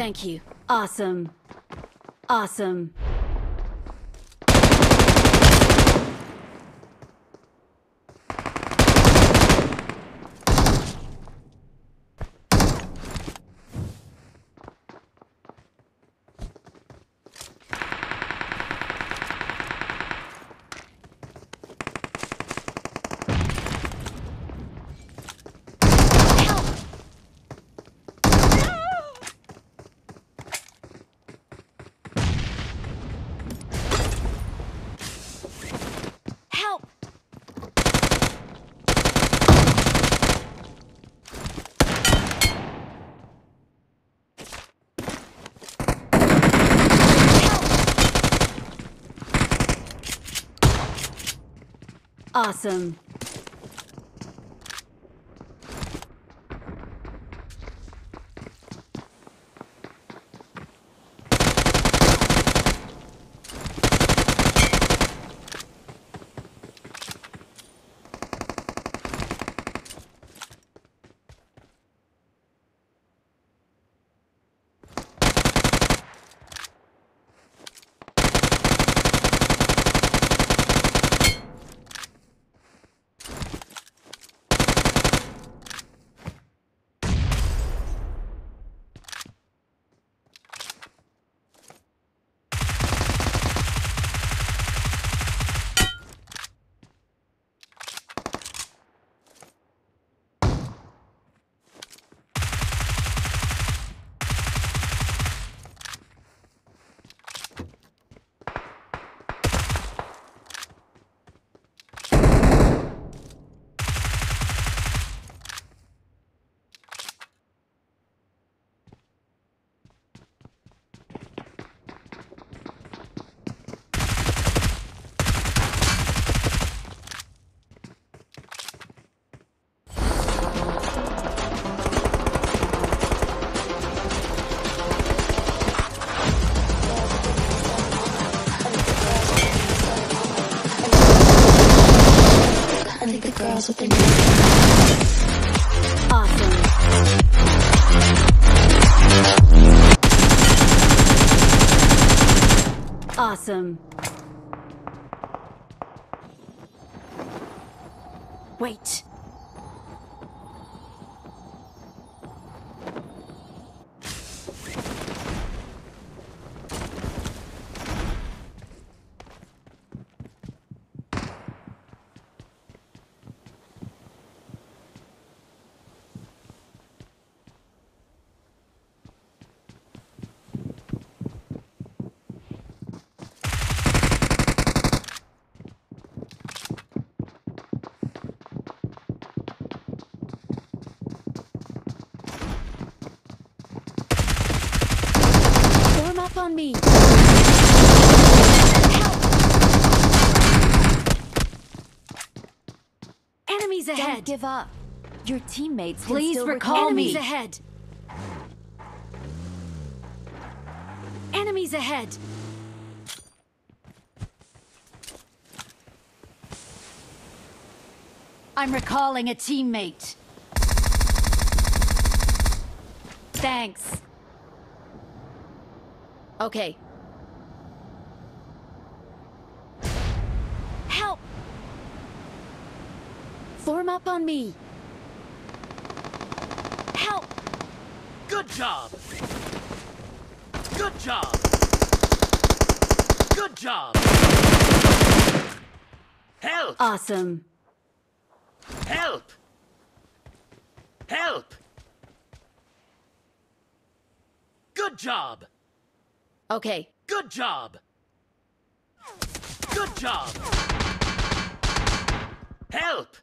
Thank you. Awesome. Awesome. Help! Awesome. Think the girls with their Awesome. Awesome. Wait. Form up on me. Enemies ahead. Don't give up. Your teammates can Please still recall Enemies me. ahead. Enemies ahead. I'm recalling a teammate. Thanks. Okay. Help! Form up on me. Help! Good job! Good job! Good job! Help! Awesome. Help! Help! Good job! Okay. Good job! Good job! Help!